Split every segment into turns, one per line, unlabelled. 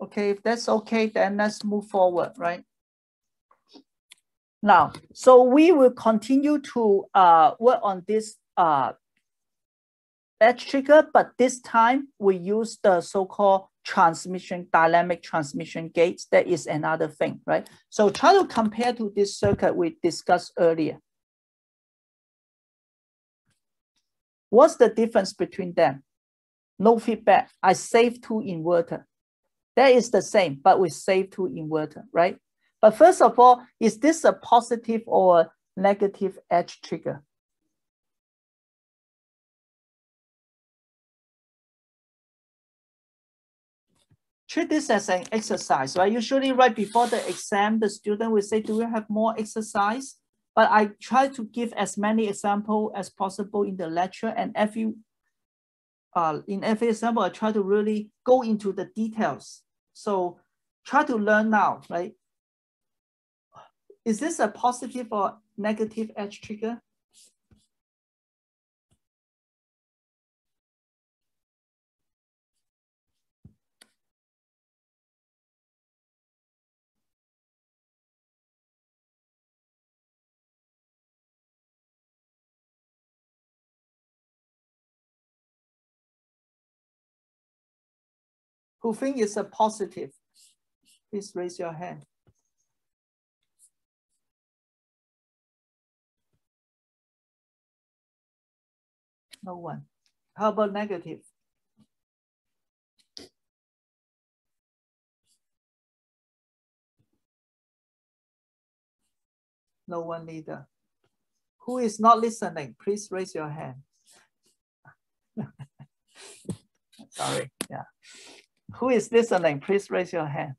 Okay, if that's okay, then let's move forward, right? Now, so we will continue to uh, work on this uh, edge trigger, but this time we use the so-called transmission, dynamic transmission gates. That is another thing, right? So try to compare to this circuit we discussed earlier. What's the difference between them? No feedback. I save two inverter. That is the same, but we save two inverter, right? But first of all, is this a positive or a negative edge trigger? treat this as an exercise, right? Usually right before the exam, the student will say, do we have more exercise? But I try to give as many example as possible in the lecture and every, uh, in every example, I try to really go into the details. So try to learn now, right? Is this a positive or negative edge trigger? Who think it's a positive, please raise your hand. No one. How about negative? No one either. Who is not listening? Please raise your hand. Sorry, yeah. Who is listening? Please raise your hand.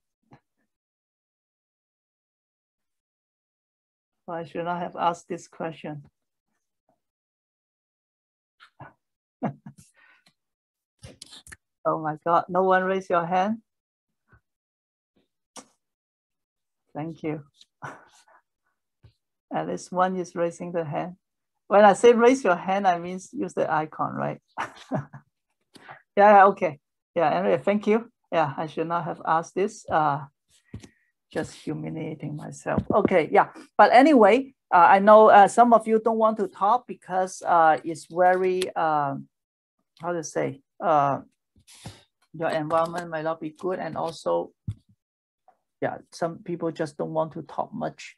Well, I should not have asked this question. oh my God, no one raise your hand? Thank you. At least one is raising the hand. When I say raise your hand, I mean use the icon, right? yeah, okay. Yeah, anyway, thank you. Yeah, I should not have asked this. Uh, just humiliating myself. Okay, yeah. But anyway, uh, I know uh, some of you don't want to talk because uh, it's very, uh, how to say, uh, your environment might not be good. And also, yeah, some people just don't want to talk much.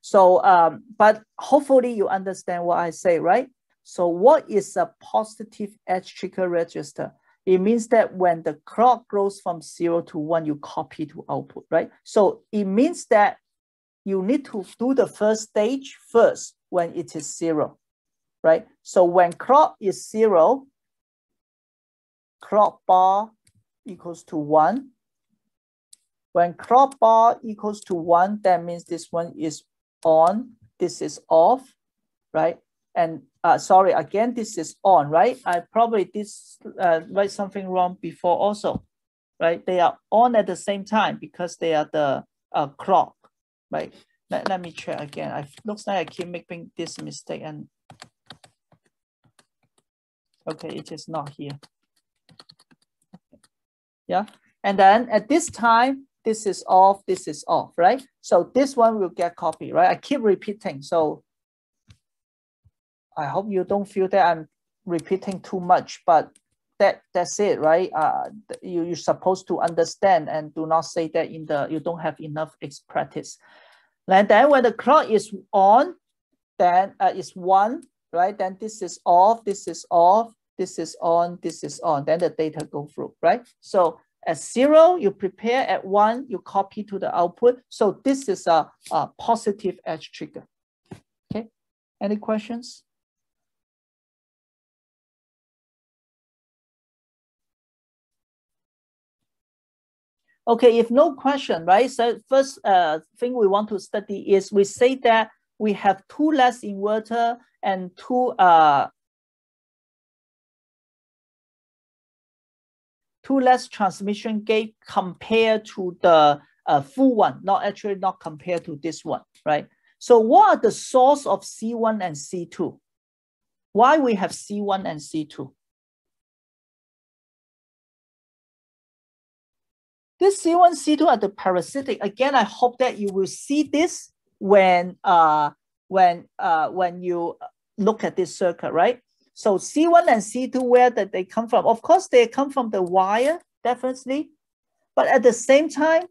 So, um, but hopefully you understand what I say, right? So what is a positive edge trigger register? It means that when the clock goes from zero to one, you copy to output, right? So it means that you need to do the first stage first when it is zero, right? So when clock is zero, clock bar equals to one. When clock bar equals to one, that means this one is on, this is off, right? And uh, sorry, again, this is on, right? I probably this uh, write something wrong before also, right? They are on at the same time because they are the uh, clock, right? Let, let me check again. I looks like I keep making this mistake and okay, it is not here. Yeah, and then at this time, this is off, this is off, right? So this one will get copy, right? I keep repeating. So I hope you don't feel that I'm repeating too much, but that that's it, right? Uh, you, you're supposed to understand and do not say that in the, you don't have enough practice. And then when the clock is on, then uh, it's one, right? Then this is off, this is off, this is on, this is on, then the data go through, right? So at zero, you prepare at one, you copy to the output. So this is a, a positive edge trigger. Okay, any questions? Okay, if no question, right? So first uh, thing we want to study is we say that we have two less inverter and two uh, two less transmission gate compared to the uh, full one, not actually not compared to this one, right? So what are the source of C1 and C2? Why we have C1 and C2? This C1, C2 are the parasitic. Again, I hope that you will see this when uh, when uh, when you look at this circuit, right? So C1 and C2, where did they come from? Of course, they come from the wire, definitely. But at the same time,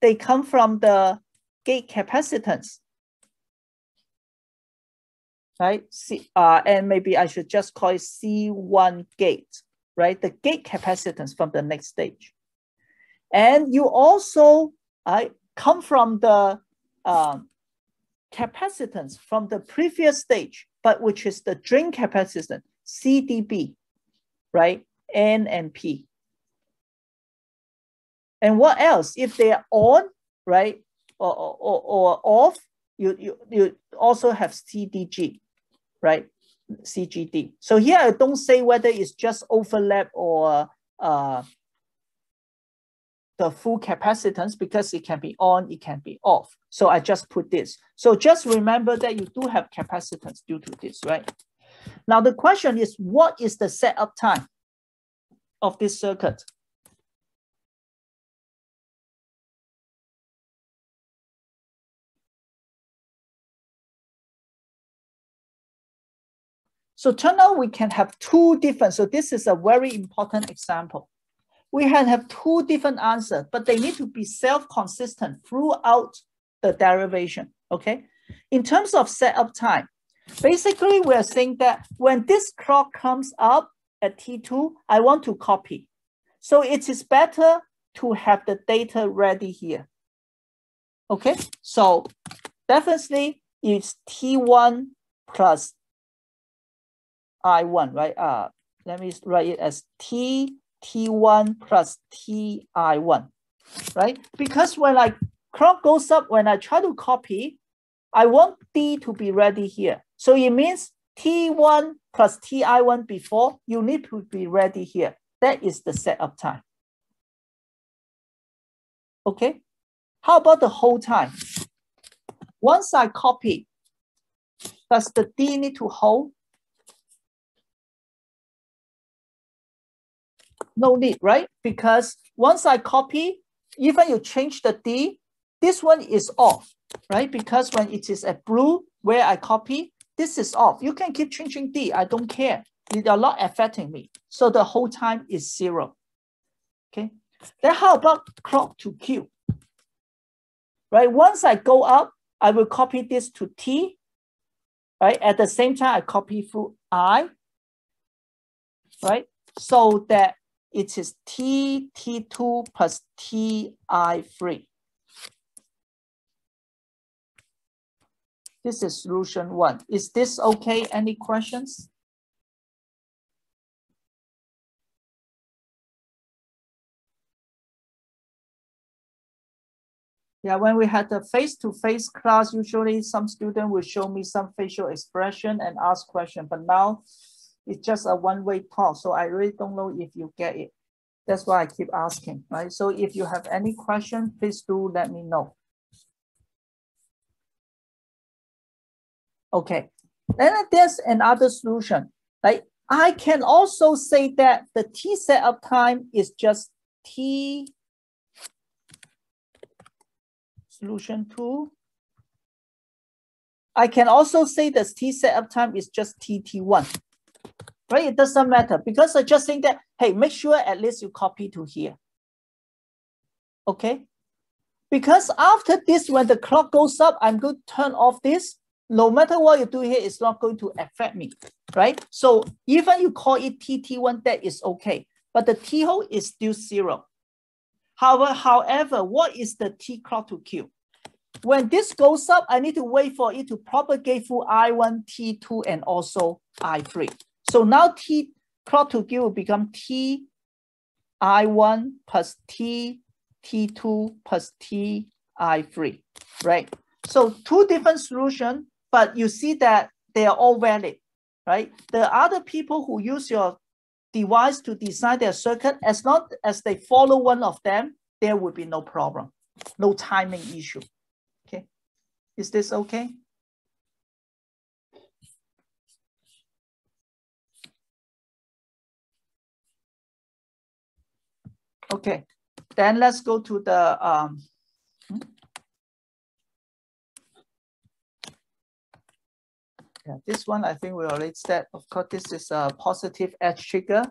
they come from the gate capacitance. Right? C, uh, and maybe I should just call it C1 gate, right? The gate capacitance from the next stage. And you also uh, come from the um, capacitance from the previous stage, but which is the drain capacitance, CDB, right? N and P. And what else? If they are on, right, or, or, or off, you, you, you also have CDG, right? CGD. So here I don't say whether it's just overlap or uh, the full capacitance because it can be on, it can be off. So I just put this. So just remember that you do have capacitance due to this, right? Now the question is, what is the setup time of this circuit? So turn out we can have two different, so this is a very important example we have two different answers, but they need to be self-consistent throughout the derivation, okay? In terms of setup time, basically we're saying that when this clock comes up at T2, I want to copy. So it is better to have the data ready here. Okay, so definitely it's T1 plus I1, right? Uh, let me write it as T T1 plus Ti1, right? Because when I clock goes up, when I try to copy, I want D to be ready here. So it means T1 plus Ti1 before, you need to be ready here. That is the setup time. Okay, how about the hold time? Once I copy, does the D need to hold? No need, right? Because once I copy, even you change the D, this one is off, right? Because when it is a blue where I copy, this is off. You can keep changing D, I don't care. They are not affecting me. So the hold time is zero, okay? Then how about clock to Q? Right, once I go up, I will copy this to T, right? At the same time, I copy through I, right? So that it is T, T2 plus Ti3. This is solution one. Is this okay? Any questions? Yeah, when we had the face-to-face -face class, usually some student will show me some facial expression and ask question, but now it's just a one-way talk. So I really don't know if you get it. That's why I keep asking, right? So if you have any question, please do let me know. Okay, then there's another solution. Like I can also say that the T setup time is just T solution two. I can also say the T setup time is just TT1 right? It doesn't matter because I just think that, hey, make sure at least you copy to here. Okay? Because after this, when the clock goes up, I'm going to turn off this. No matter what you do here, it's not going to affect me, right? So even you call it TT1, that is okay. But the T hold is still zero. However, however, what is the T clock to Q? When this goes up, I need to wait for it to propagate through I1, T2, and also I3. So now T clock to Q will become T I1 plus T T2 plus T I3, right? So two different solutions, but you see that they are all valid, right? The other people who use your device to design their circuit, as long as they follow one of them, there will be no problem, no timing issue, okay? Is this okay? Okay, then let's go to the, um, hmm? yeah, this one I think we already said, of course, this is a positive edge trigger.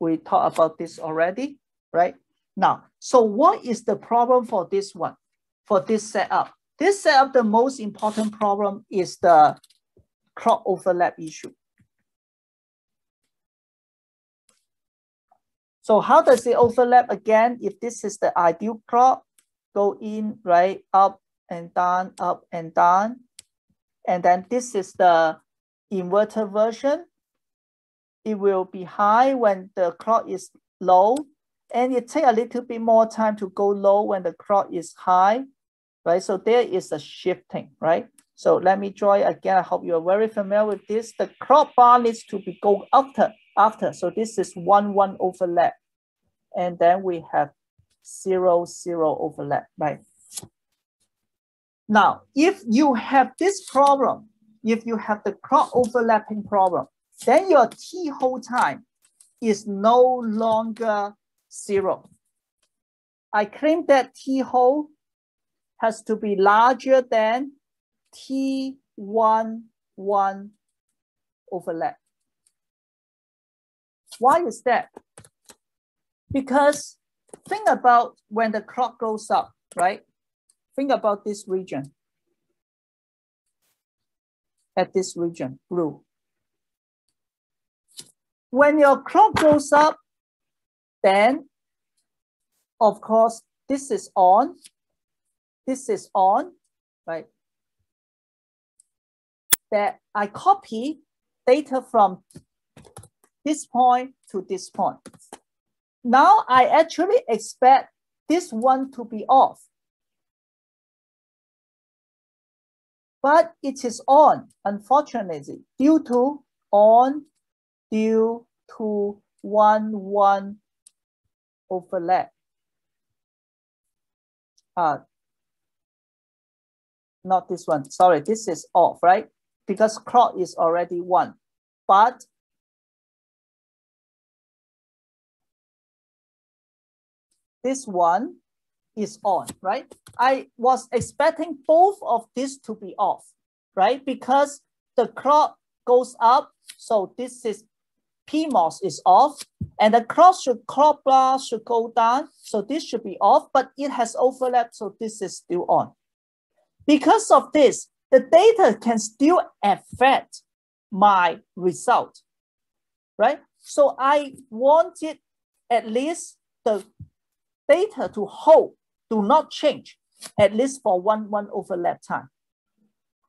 We talked about this already, right? Now, so what is the problem for this one, for this setup? This setup, the most important problem is the clock overlap issue. So how does it overlap again? If this is the ideal clock, go in, right, up and down, up and down. And then this is the inverter version. It will be high when the clock is low and it take a little bit more time to go low when the clock is high, right? So there is a shifting, right? So let me draw it again. I hope you're very familiar with this. The clock bar needs to be go after, after. So this is one, one overlap. And then we have zero, zero overlap, right? Now, if you have this problem, if you have the clock overlapping problem, then your T hold time is no longer zero. I claim that T hold has to be larger than T1, 1 overlap. Why is that? Because think about when the clock goes up, right? Think about this region. At this region, blue. When your clock goes up, then, of course, this is on. This is on, right? That I copy data from this point to this point. Now I actually expect this one to be off. But it is on, unfortunately, due to on, due to one, one overlap. Uh, not this one, sorry, this is off, right? Because clock is already one, but this one is on, right? I was expecting both of these to be off, right? Because the clock goes up, so this is PMOS is off, and the cross should clock bar should go down. So this should be off, but it has overlap, so this is still on. Because of this, the data can still affect my result, right? So I wanted at least the data to hold, do not change, at least for one, one overlap time.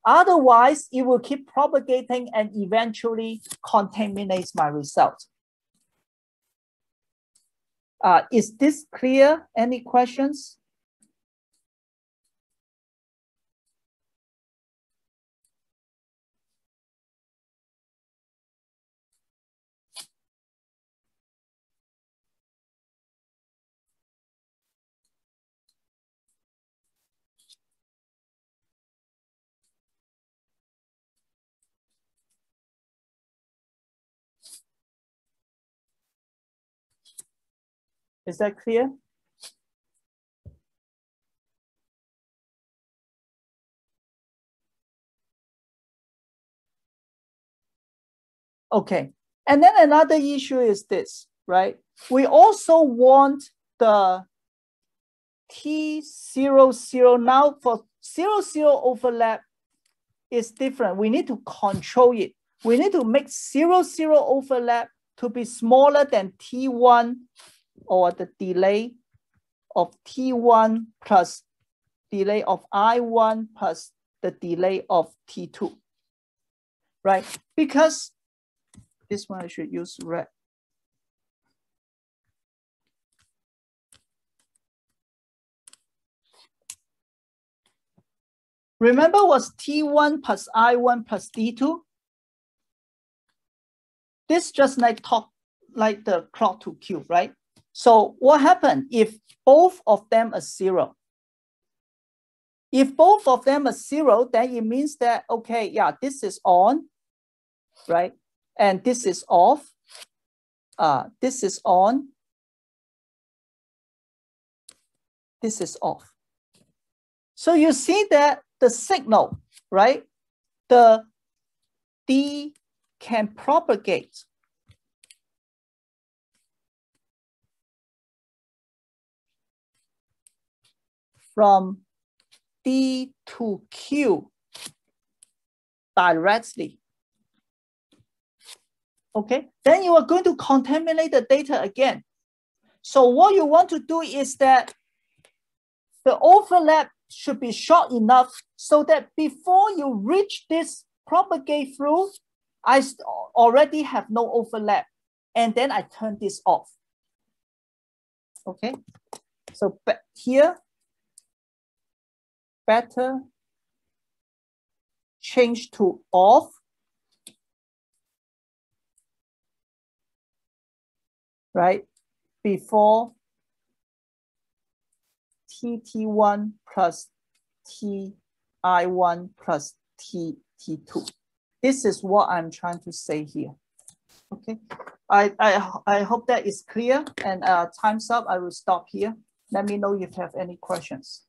Otherwise, it will keep propagating and eventually contaminates my result. Uh, is this clear? Any questions? Is that clear? Okay, and then another issue is this, right? We also want the T00 now for 00 overlap is different. We need to control it. We need to make 00 overlap to be smaller than T1 or the delay of T1 plus delay of I1 plus the delay of T2, right? Because this one I should use red. Remember was T1 plus I1 plus T2? This just like talk like the clock to Q, right? So what happened if both of them are zero? If both of them are zero, then it means that, okay, yeah, this is on, right? And this is off. Uh, this is on. this is off. So you see that the signal, right? The D can propagate from D to Q directly. Okay, then you are going to contaminate the data again. So what you want to do is that the overlap should be short enough so that before you reach this propagate through, I already have no overlap. And then I turn this off. Okay, so back here, better change to off. Right, before TT1 plus TI1 plus TT2. This is what I'm trying to say here. Okay, I, I, I hope that is clear and uh, time's up. I will stop here. Let me know if you have any questions.